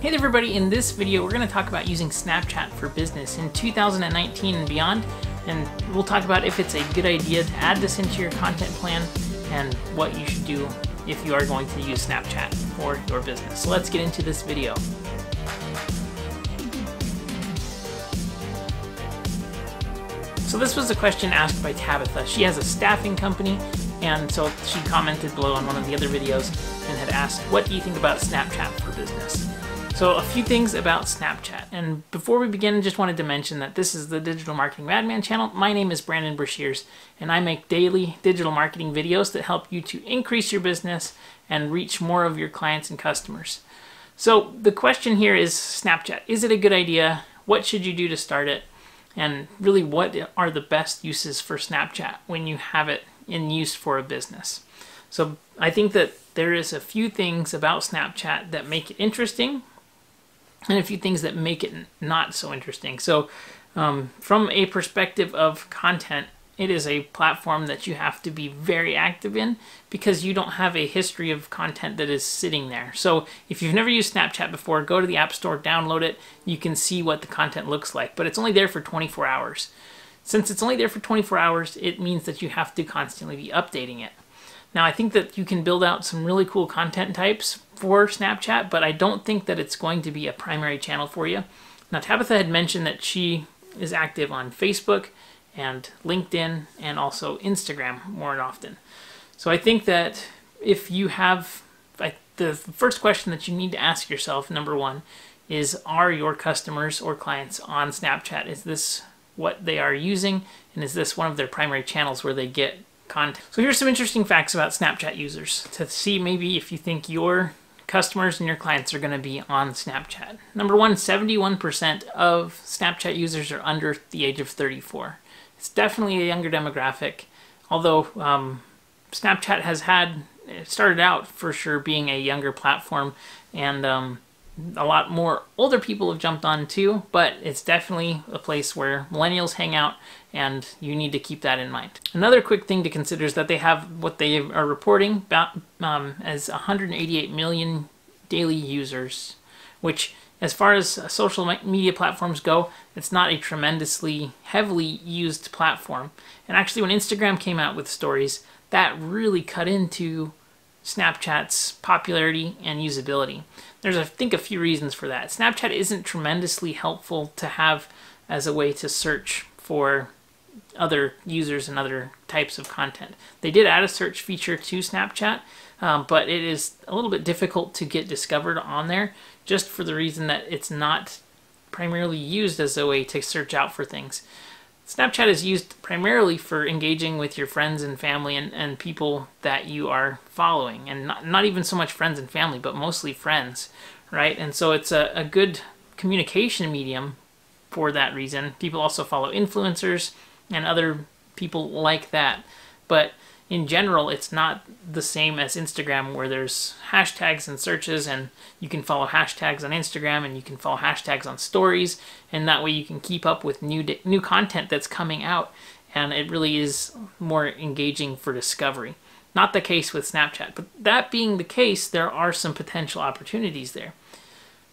Hey there everybody, in this video we're going to talk about using Snapchat for business in 2019 and beyond, and we'll talk about if it's a good idea to add this into your content plan and what you should do if you are going to use Snapchat for your business. So let's get into this video. So this was a question asked by Tabitha. She has a staffing company, and so she commented below on one of the other videos and had asked, what do you think about Snapchat for business? So a few things about Snapchat. And before we begin, just wanted to mention that this is the Digital Marketing Madman channel. My name is Brandon Breshears, and I make daily digital marketing videos that help you to increase your business and reach more of your clients and customers. So the question here is Snapchat. Is it a good idea? What should you do to start it? And really, what are the best uses for Snapchat when you have it in use for a business? So I think that there is a few things about Snapchat that make it interesting and a few things that make it not so interesting. So, um, from a perspective of content, it is a platform that you have to be very active in because you don't have a history of content that is sitting there. So, if you've never used Snapchat before, go to the App Store, download it. You can see what the content looks like, but it's only there for 24 hours. Since it's only there for 24 hours, it means that you have to constantly be updating it. Now, I think that you can build out some really cool content types for Snapchat, but I don't think that it's going to be a primary channel for you. Now, Tabitha had mentioned that she is active on Facebook and LinkedIn and also Instagram more often. So I think that if you have I, the first question that you need to ask yourself, number one, is are your customers or clients on Snapchat? Is this what they are using? And is this one of their primary channels where they get content. So here's some interesting facts about Snapchat users to see maybe if you think your customers and your clients are going to be on Snapchat. Number one, 71% of Snapchat users are under the age of 34. It's definitely a younger demographic, although um, Snapchat has had, started out for sure being a younger platform and um, a lot more older people have jumped on too, but it's definitely a place where millennials hang out and you need to keep that in mind. Another quick thing to consider is that they have what they are reporting about um, as 188 million daily users, which as far as social media platforms go, it's not a tremendously heavily used platform. And actually when Instagram came out with stories, that really cut into Snapchat's popularity and usability. There's, I think, a few reasons for that. Snapchat isn't tremendously helpful to have as a way to search for other users and other types of content. They did add a search feature to Snapchat, um, but it is a little bit difficult to get discovered on there just for the reason that it's not primarily used as a way to search out for things. Snapchat is used primarily for engaging with your friends and family and, and people that you are following. And not, not even so much friends and family, but mostly friends, right? And so it's a, a good communication medium for that reason. People also follow influencers and other people like that. But in general, it's not the same as Instagram where there's hashtags and searches and you can follow hashtags on Instagram and you can follow hashtags on stories and that way you can keep up with new new content that's coming out and it really is more engaging for discovery. Not the case with Snapchat, but that being the case, there are some potential opportunities there.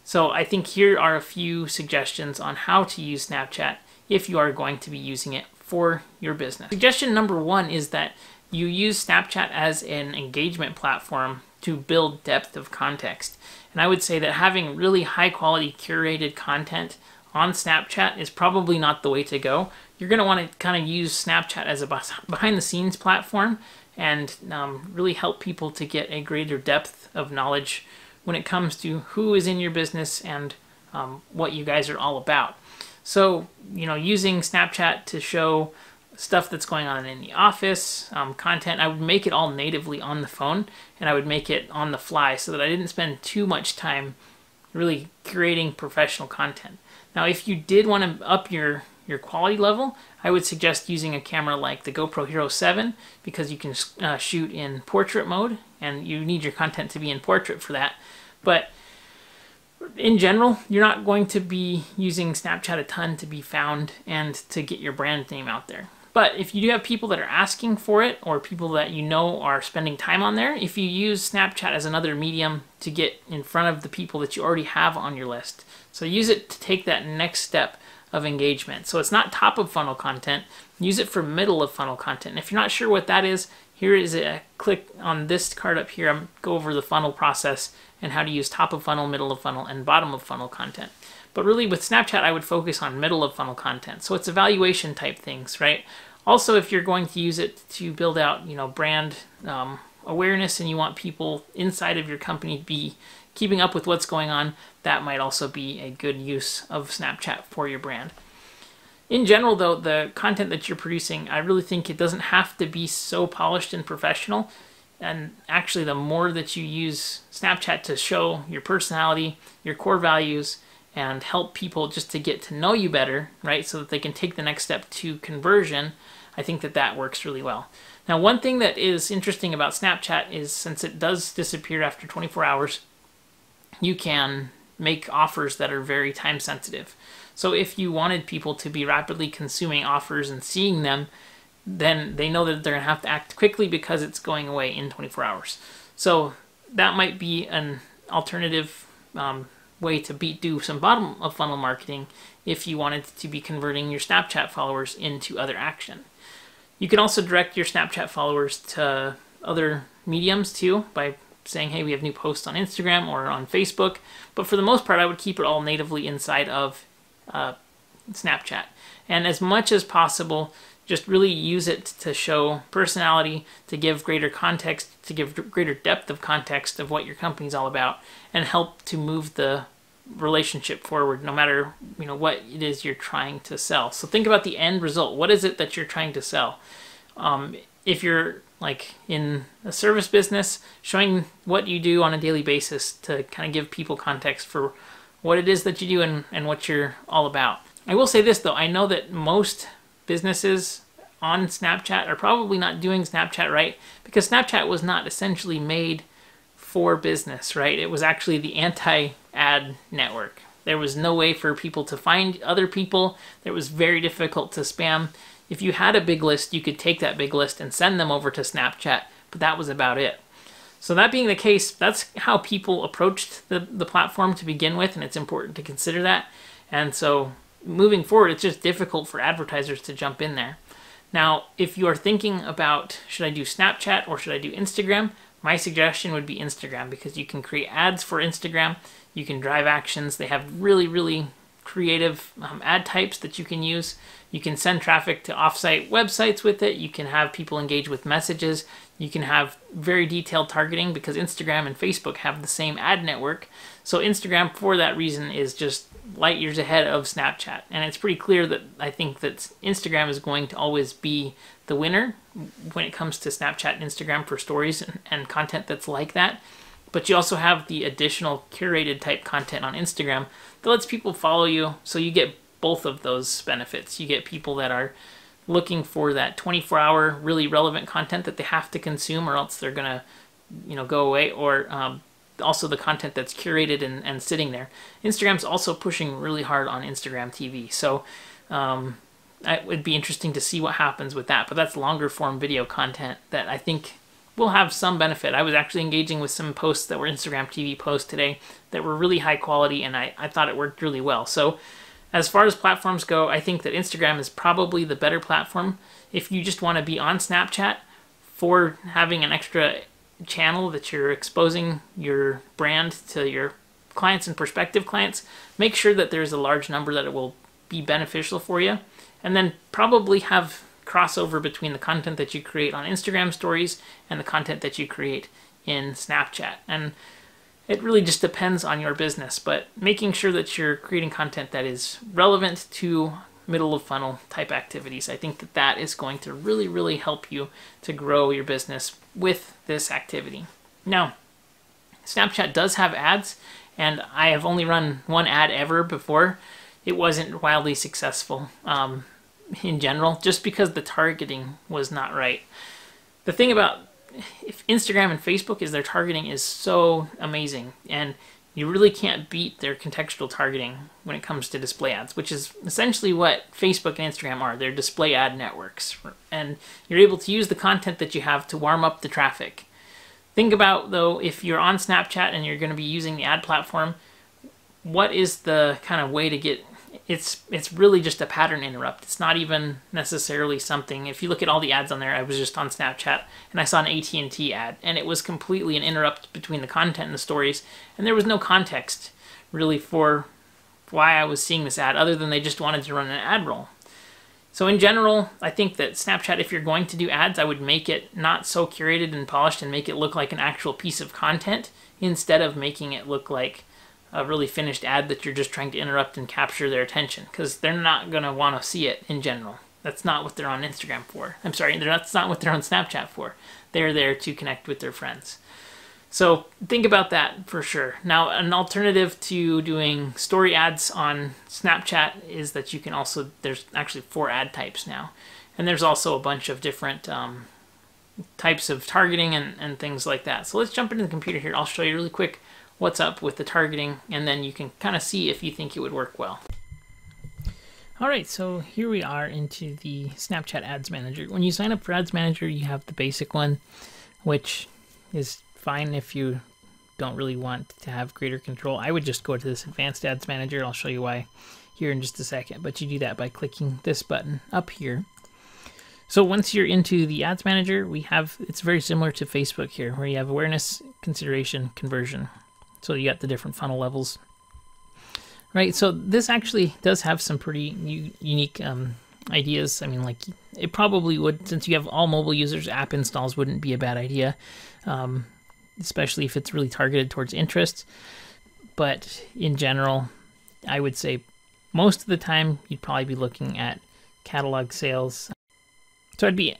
So I think here are a few suggestions on how to use Snapchat if you are going to be using it for your business. Suggestion number one is that you use Snapchat as an engagement platform to build depth of context. And I would say that having really high quality curated content on Snapchat is probably not the way to go. You're going to want to kind of use Snapchat as a behind the scenes platform and um, really help people to get a greater depth of knowledge when it comes to who is in your business and um, what you guys are all about. So, you know, using Snapchat to show stuff that's going on in the office, um, content. I would make it all natively on the phone and I would make it on the fly so that I didn't spend too much time really creating professional content. Now, if you did want to up your, your quality level, I would suggest using a camera like the GoPro Hero 7 because you can uh, shoot in portrait mode and you need your content to be in portrait for that. But in general, you're not going to be using Snapchat a ton to be found and to get your brand name out there. But if you do have people that are asking for it or people that you know are spending time on there, if you use Snapchat as another medium to get in front of the people that you already have on your list. So use it to take that next step of engagement. So it's not top of funnel content, use it for middle of funnel content. And if you're not sure what that is, here is a click on this card up here. I'm go over the funnel process and how to use top of funnel, middle of funnel, and bottom of funnel content. But really with Snapchat, I would focus on middle of funnel content. So it's evaluation type things, right? Also, if you're going to use it to build out, you know, brand um, awareness and you want people inside of your company to be keeping up with what's going on, that might also be a good use of Snapchat for your brand. In general, though, the content that you're producing, I really think it doesn't have to be so polished and professional. And actually, the more that you use Snapchat to show your personality, your core values, and help people just to get to know you better, right, so that they can take the next step to conversion, I think that that works really well. Now, one thing that is interesting about Snapchat is since it does disappear after 24 hours, you can make offers that are very time sensitive. So if you wanted people to be rapidly consuming offers and seeing them, then they know that they're going to have to act quickly because it's going away in 24 hours. So that might be an alternative um, way to beat do some bottom of funnel marketing if you wanted to be converting your Snapchat followers into other action. You can also direct your Snapchat followers to other mediums too by saying, hey, we have new posts on Instagram or on Facebook. But for the most part, I would keep it all natively inside of uh, Snapchat. And as much as possible, just really use it to show personality, to give greater context, to give greater depth of context of what your company's all about, and help to move the relationship forward no matter you know what it is you're trying to sell. So think about the end result. What is it that you're trying to sell? Um, if you're like in a service business showing what you do on a daily basis to kind of give people context for what it is that you do and, and what you're all about. I will say this though, I know that most businesses on Snapchat are probably not doing Snapchat right because Snapchat was not essentially made for business, right? It was actually the anti ad network. There was no way for people to find other people. It was very difficult to spam. If you had a big list, you could take that big list and send them over to Snapchat, but that was about it. So that being the case, that's how people approached the, the platform to begin with, and it's important to consider that. And so moving forward, it's just difficult for advertisers to jump in there. Now, if you are thinking about should I do Snapchat or should I do Instagram, my suggestion would be Instagram because you can create ads for Instagram, you can drive actions. They have really, really creative um, ad types that you can use. You can send traffic to offsite websites with it. You can have people engage with messages. You can have very detailed targeting because Instagram and Facebook have the same ad network. So Instagram, for that reason, is just light years ahead of Snapchat. And it's pretty clear that I think that Instagram is going to always be the winner when it comes to Snapchat and Instagram for stories and, and content that's like that. But you also have the additional curated type content on Instagram that lets people follow you. So you get both of those benefits. You get people that are looking for that 24 hour really relevant content that they have to consume or else they're going to you know go away or um, also the content that's curated and, and sitting there instagram's also pushing really hard on instagram tv so um, it would be interesting to see what happens with that but that's longer form video content that i think will have some benefit. I was actually engaging with some posts that were Instagram TV posts today that were really high quality and I, I thought it worked really well. So as far as platforms go, I think that Instagram is probably the better platform if you just want to be on Snapchat for having an extra channel that you're exposing your brand to your clients and prospective clients. Make sure that there's a large number that it will be beneficial for you. And then probably have crossover between the content that you create on Instagram stories and the content that you create in Snapchat. And it really just depends on your business, but making sure that you're creating content that is relevant to middle of funnel type activities. I think that that is going to really, really help you to grow your business with this activity. Now, Snapchat does have ads, and I have only run one ad ever before. It wasn't wildly successful. Um, in general, just because the targeting was not right. The thing about if Instagram and Facebook is their targeting is so amazing, and you really can't beat their contextual targeting when it comes to display ads, which is essentially what Facebook and Instagram are. They're display ad networks. And you're able to use the content that you have to warm up the traffic. Think about, though, if you're on Snapchat and you're going to be using the ad platform, what is the kind of way to get it's it's really just a pattern interrupt. It's not even necessarily something. If you look at all the ads on there, I was just on Snapchat and I saw an AT&T ad and it was completely an interrupt between the content and the stories and there was no context really for why I was seeing this ad other than they just wanted to run an ad roll. So in general, I think that Snapchat if you're going to do ads, I would make it not so curated and polished and make it look like an actual piece of content instead of making it look like a really finished ad that you're just trying to interrupt and capture their attention because they're not going to want to see it in general. That's not what they're on Instagram for. I'm sorry, not, that's not what they're on Snapchat for. They're there to connect with their friends. So think about that for sure. Now, an alternative to doing story ads on Snapchat is that you can also, there's actually four ad types now. And there's also a bunch of different um, types of targeting and, and things like that. So let's jump into the computer here. I'll show you really quick what's up with the targeting, and then you can kind of see if you think it would work well. All right, so here we are into the Snapchat Ads Manager. When you sign up for Ads Manager, you have the basic one, which is fine if you don't really want to have greater control. I would just go to this Advanced Ads Manager. I'll show you why here in just a second, but you do that by clicking this button up here. So once you're into the Ads Manager, we have, it's very similar to Facebook here, where you have awareness, consideration, conversion. So you got the different funnel levels. Right, so this actually does have some pretty unique um, ideas. I mean, like, it probably would, since you have all mobile users, app installs wouldn't be a bad idea, um, especially if it's really targeted towards interests. But in general, I would say most of the time you'd probably be looking at catalog sales. So I'd be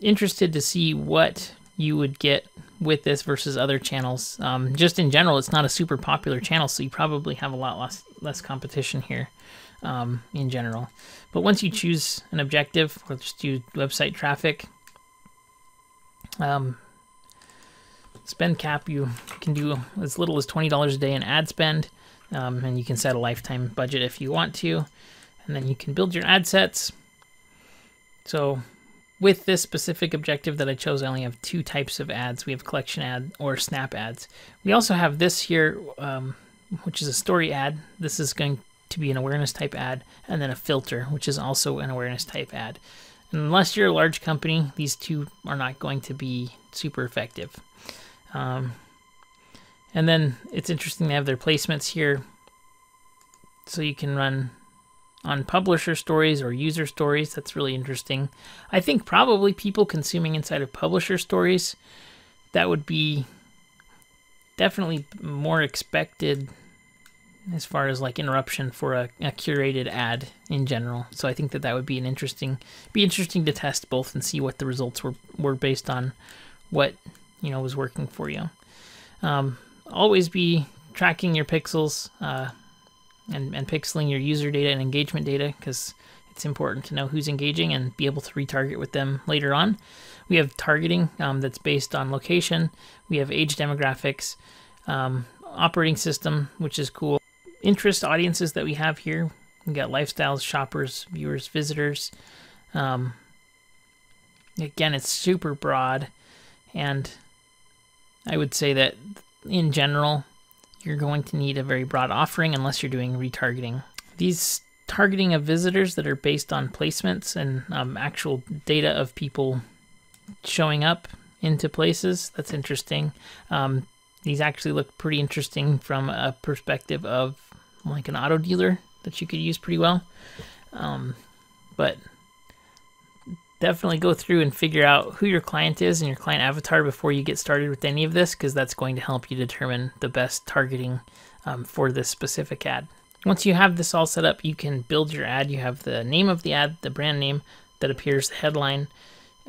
interested to see what you would get with this versus other channels. Um, just in general, it's not a super popular channel, so you probably have a lot less less competition here um, in general. But once you choose an objective, let's just do website traffic. Um, spend cap, you can do as little as $20 a day in ad spend, um, and you can set a lifetime budget if you want to. And then you can build your ad sets. So with this specific objective that I chose, I only have two types of ads. We have collection ad or snap ads. We also have this here, um, which is a story ad. This is going to be an awareness type ad, and then a filter, which is also an awareness type ad. And unless you're a large company, these two are not going to be super effective. Um, and then it's interesting to have their placements here. So you can run on publisher stories or user stories. That's really interesting. I think probably people consuming inside of publisher stories, that would be definitely more expected as far as like interruption for a, a, curated ad in general. So I think that that would be an interesting, be interesting to test both and see what the results were were based on what you know was working for you. Um, always be tracking your pixels. Uh, and, and pixeling your user data and engagement data because it's important to know who's engaging and be able to retarget with them later on. We have targeting um, that's based on location. We have age demographics, um, operating system, which is cool. Interest audiences that we have here. We got lifestyles, shoppers, viewers, visitors. Um, again, it's super broad, and I would say that in general, you're going to need a very broad offering unless you're doing retargeting. These targeting of visitors that are based on placements and um, actual data of people showing up into places, that's interesting. Um, these actually look pretty interesting from a perspective of like an auto dealer that you could use pretty well. Um, but definitely go through and figure out who your client is and your client avatar before you get started with any of this because that's going to help you determine the best targeting um, for this specific ad. Once you have this all set up, you can build your ad. You have the name of the ad, the brand name that appears, the headline,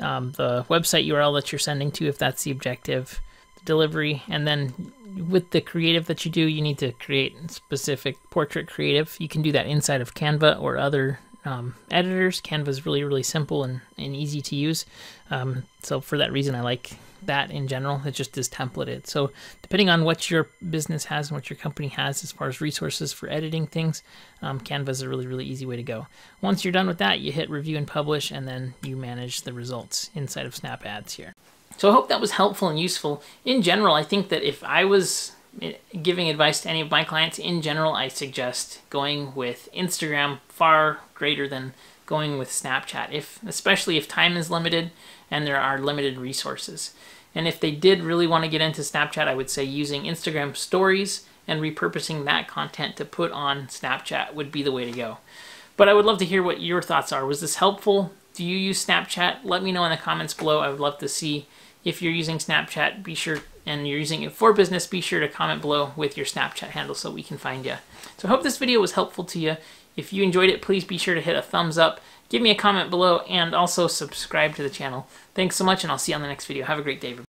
um, the website URL that you're sending to if that's the objective, the delivery, and then with the creative that you do, you need to create specific portrait creative. You can do that inside of Canva or other um, editors. Canva is really, really simple and, and easy to use. Um, so for that reason, I like that in general. It just is templated. So depending on what your business has and what your company has as far as resources for editing things, um, Canva is a really, really easy way to go. Once you're done with that, you hit review and publish, and then you manage the results inside of Snap Ads here. So I hope that was helpful and useful. In general, I think that if I was eh, giving advice to any of my clients in general, I suggest going with Instagram far greater than going with Snapchat, if especially if time is limited and there are limited resources. And if they did really want to get into Snapchat, I would say using Instagram stories and repurposing that content to put on Snapchat would be the way to go. But I would love to hear what your thoughts are. Was this helpful? Do you use Snapchat? Let me know in the comments below. I would love to see if you're using Snapchat. Be sure and you're using it for business, be sure to comment below with your Snapchat handle so we can find you. So I hope this video was helpful to you. If you enjoyed it, please be sure to hit a thumbs up, give me a comment below, and also subscribe to the channel. Thanks so much, and I'll see you on the next video. Have a great day, everybody.